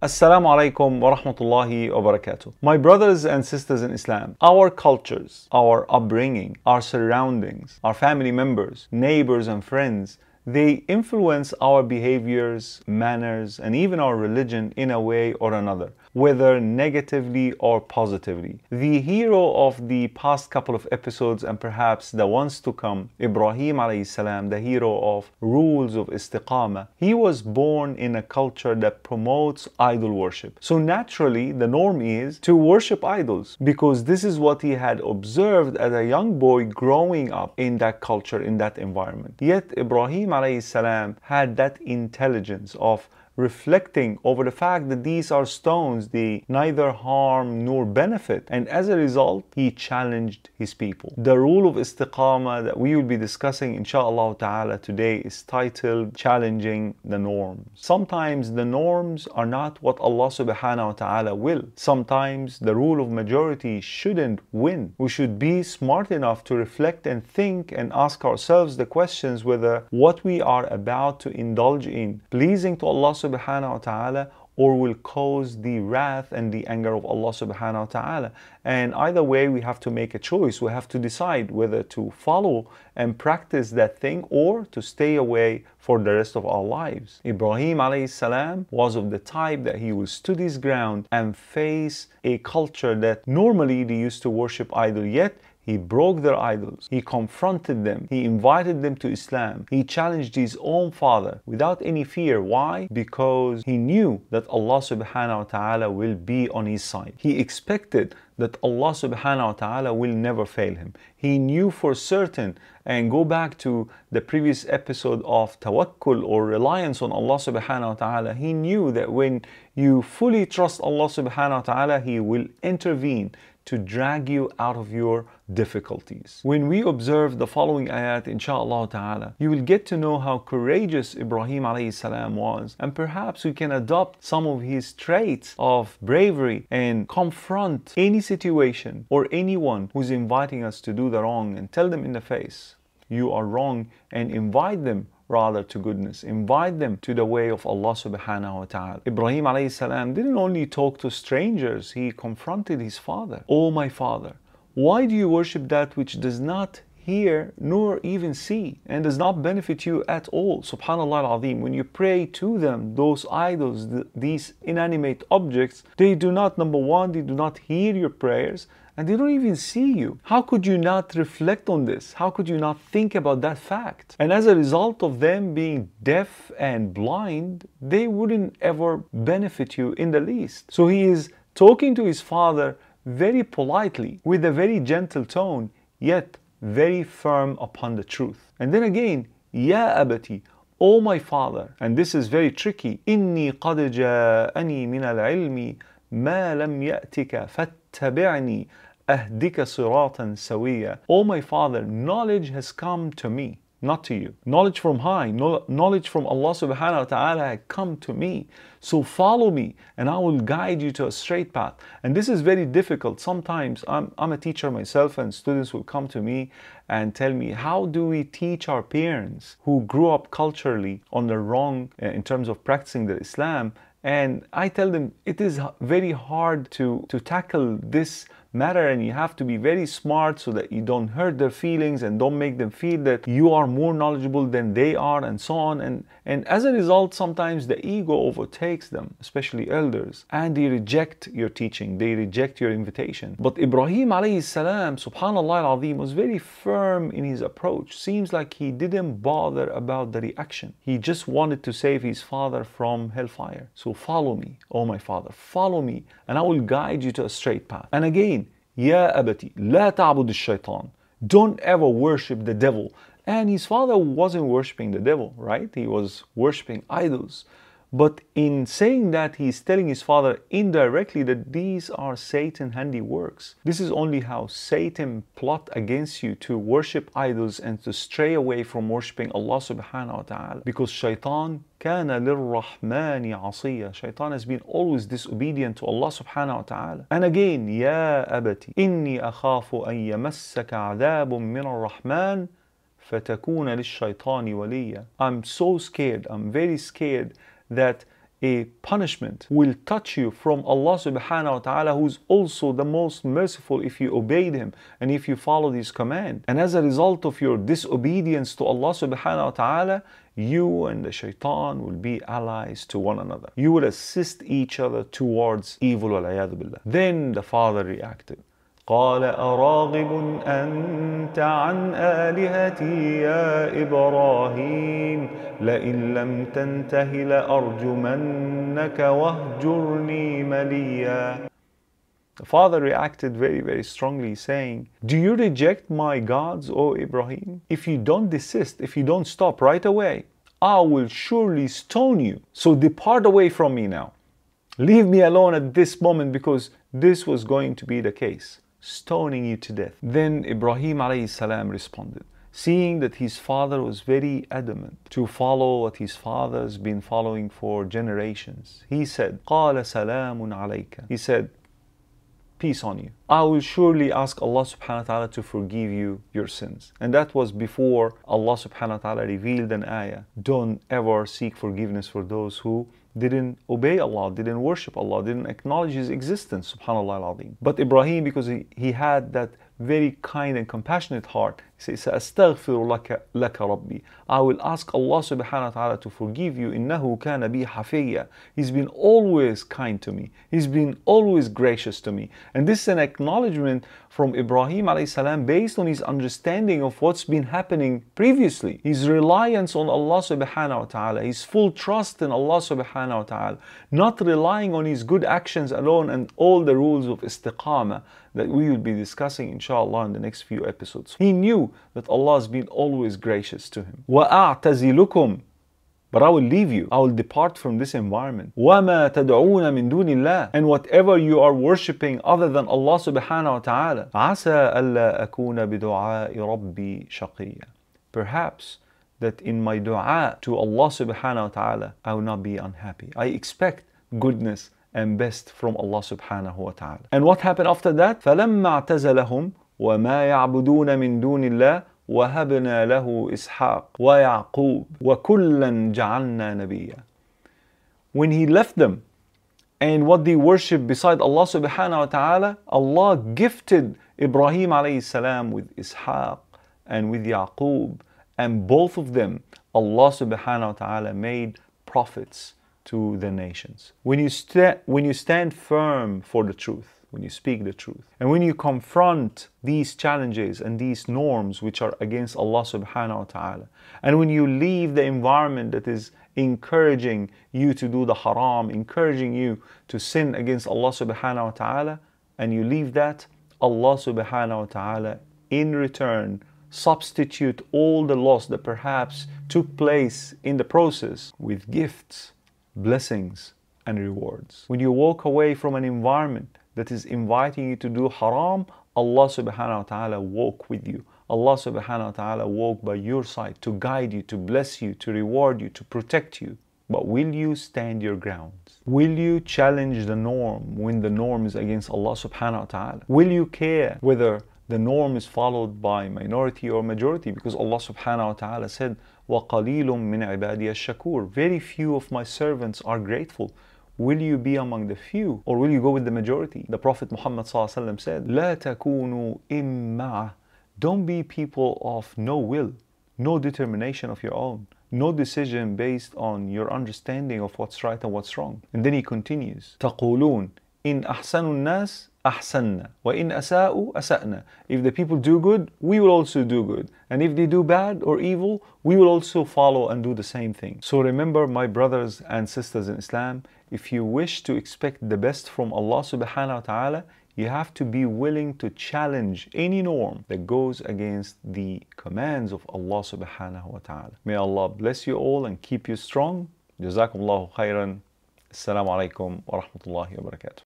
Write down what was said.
Assalamu alaikum wa rahmatullahi wa barakatuh. My brothers and sisters in Islam, our cultures, our upbringing, our surroundings, our family members, neighbors, and friends, they influence our behaviors, manners, and even our religion in a way or another, whether negatively or positively. The hero of the past couple of episodes and perhaps the ones to come, Ibrahim alayhi salam, the hero of rules of istiqamah, he was born in a culture that promotes idol worship. So naturally, the norm is to worship idols because this is what he had observed as a young boy growing up in that culture, in that environment. Yet Ibrahim salam had that intelligence of reflecting over the fact that these are stones they neither harm nor benefit. And as a result he challenged his people. The rule of istiqamah that we will be discussing inshallah ta'ala today is titled challenging the norms. Sometimes the norms are not what Allah subhanahu wa ta'ala will. Sometimes the rule of majority shouldn't win. We should be smart enough to reflect and think and ask ourselves the questions whether what we are about to indulge in pleasing to Allah subhanahu subhanahu wa ta'ala or will cause the wrath and the anger of Allah subhanahu wa ta'ala. And either way, we have to make a choice. We have to decide whether to follow and practice that thing or to stay away for the rest of our lives. Ibrahim alayhi salam was of the type that he will stood his ground and face a culture that normally they used to worship idol, yet he broke their idols. He confronted them. He invited them to Islam. He challenged his own father without any fear. Why? Because he knew that Allah subhanahu wa ta'ala will be on his side. He expected that Allah subhanahu wa ta'ala will never fail him. He knew for certain and go back to the previous episode of tawakkul or reliance on Allah subhanahu wa ta'ala. He knew that when you fully trust Allah subhanahu wa ta'ala, He will intervene to drag you out of your difficulties. When we observe the following ayat, inshallah ta'ala, you will get to know how courageous Ibrahim alayhi salam was, and perhaps we can adopt some of his traits of bravery and confront any situation or anyone who's inviting us to do the wrong and tell them in the face, you are wrong, and invite them rather to goodness. Invite them to the way of Allah subhanahu wa ta'ala. Ibrahim alayhi salam didn't only talk to strangers, he confronted his father. Oh my father, why do you worship that which does not hear nor even see and does not benefit you at all. Subhanallah al-Azim. When you pray to them, those idols, these inanimate objects, they do not, number one, they do not hear your prayers and they don't even see you. How could you not reflect on this? How could you not think about that fact? And as a result of them being deaf and blind, they wouldn't ever benefit you in the least. So he is talking to his father very politely, with a very gentle tone, yet very firm upon the truth. And then again, Ya abati, O my father, and this is very tricky, إني قد جاءني من العلم ما لم يأتك فاتبعني أهدك صراطا سويا. O my father, knowledge has come to me, not to you. Knowledge from high, knowledge from Allah subhanahu wa ta'ala come to me. So follow me and I will guide you to a straight path. And this is very difficult. Sometimes I'm, I'm a teacher myself and students will come to me and tell me, how do we teach our parents who grew up culturally on the wrong uh, in terms of practicing the Islam and I tell them it is very hard to, to tackle this matter and you have to be very smart so that you don't hurt their feelings and don't make them feel that you are more knowledgeable than they are and so on. And and as a result sometimes the ego overtakes them especially elders and they reject your teaching. They reject your invitation. But Ibrahim alayhi salam subhanallah was very firm in his approach. Seems like he didn't bother about the reaction. He just wanted to save his father from hellfire. So follow me oh my father follow me and I will guide you to a straight path. And again يا أبتي لا تعبد الشيطان don't ever worship the devil and his father wasn't worshiping the devil right he was worshiping idols but in saying that, he's telling his father indirectly that these are Satan handiworks. This is only how Satan plot against you to worship idols and to stray away from worshiping Allah subhanahu wa ta'ala. Because shaitan كان للرحمن عصيا Shaitan has been always disobedient to Allah subhanahu wa ta'ala. And again, يا أبتي إني أخاف أن يمسك عذاب من الرحمن فتكون للشيطان وليا. I'm so scared, I'm very scared that a punishment will touch you from Allah subhanahu wa ta'ala who's also the most merciful if you obeyed him and if you followed his command. And as a result of your disobedience to Allah subhanahu wa ta'ala, you and the shaitan will be allies to one another. You will assist each other towards evil. Then the father reacted. قال أراغب أنت عن آلهتي يا إبراهيم لئن لم تنته لأرجمنك واهجرني مليا The father reacted very, very strongly, saying, Do you reject my gods, O Ibrahim? If you don't desist, if you don't stop right away, I will surely stone you. So depart away from me now. Leave me alone at this moment because this was going to be the case, stoning you to death. Then Ibrahim salam responded, seeing that his father was very adamant to follow what his father's been following for generations. He said, قال سلام عليك. He said, peace on you. I will surely ask Allah subhanahu wa ta'ala to forgive you your sins. And that was before Allah subhanahu wa ta'ala revealed an ayah. Don't ever seek forgiveness for those who didn't obey Allah, didn't worship Allah, didn't acknowledge His existence, subhanAllah al-azim. But Ibrahim, because he, he had that very kind and compassionate heart, he says, أستغفر لك, لك ربي. I will ask Allah subhanahu wa ta'ala to forgive you. إنه كان بي حفيا. He's been always kind to me. He's been always gracious to me. And this is an acknowledgement from Ibrahim alayhi salam based on his understanding of what's been happening previously. His reliance on Allah subhanahu wa ta'ala, his full trust in Allah subhanahu wa ta'ala, not relying on his good actions alone and all the rules of istiqamah that we will be discussing inshallah in the next few episodes. He knew that Allah has been always gracious to him. وَأَعْتَزِلُكُمْ but I will leave you. I will depart from this environment. وَمَا تَدْعُونَ مِن دُونِ اللَّهِ And whatever you are worshipping other than Allah subhanahu wa ta'ala. عَسَى أَلَّا أَكُونَ بِدُعَاءِ رَبِّي شَقِيًّا Perhaps that in my dua to Allah subhanahu wa ta'ala, I will not be unhappy. I expect goodness and best from Allah subhanahu wa ta'ala. And what happened after that? فَلَمَّا اعْتَزَلَهُمْ وَمَا يَعْبُدُونَ مِن دُونِ اللَّهِ وهبنا له إسحاق ويعقوب وكلا جعلنا نبيا When he left them and what they worship beside Allah subhanahu wa ta'ala, Allah gifted Ibrahim alayhi salam with Ishaq and with Yaqub and both of them Allah subhanahu wa ta'ala made prophets to the nations. When you, sta- when you stand firm for the truth, when you speak the truth. And when you confront these challenges and these norms which are against Allah subhanahu wa ta'ala, and when you leave the environment that is encouraging you to do the haram, encouraging you to sin against Allah subhanahu wa ta'ala, and you leave that, Allah subhanahu wa ta'ala in return substitute all the loss that perhaps took place in the process with gifts, blessings, and rewards. When you walk away from an environment that is inviting you to do haram, Allah subhanahu wa ta'ala walk with you. Allah subhanahu wa ta'ala walk by your side to guide you, to bless you, to reward you, to protect you. But will you stand your ground? Will you challenge the norm when the norm is against Allah subhanahu wa ta'ala? Will you care whether the norm is followed by minority or majority? Because Allah subhanahu wa ta'ala said, وَقَلِيلٌ مِّنْ عِبَادِيَ الشَّكُورِ Very few of my servants are grateful. Will you be among the few or will you go with the majority? The Prophet Muhammad ﷺ said, لا تكونوا إمعة Don't be people of no will, no determination of your own, no decision based on your understanding of what's right and what's wrong. And then he continues, تقولون إن أحسن الناس أحسننا وإن أساءوا أسأنا If the people do good, we will also do good. And if they do bad or evil, we will also follow and do the same thing. So remember, my brothers and sisters in Islam, if you wish to expect the best from Allah subhanahu wa ta'ala, you have to be willing to challenge any norm that goes against the commands of Allah subhanahu wa ta'ala. May Allah bless you all and keep you strong. Jazakumullahu khairan. Assalamu alaikum wa rahmatullahi wa barakatuh.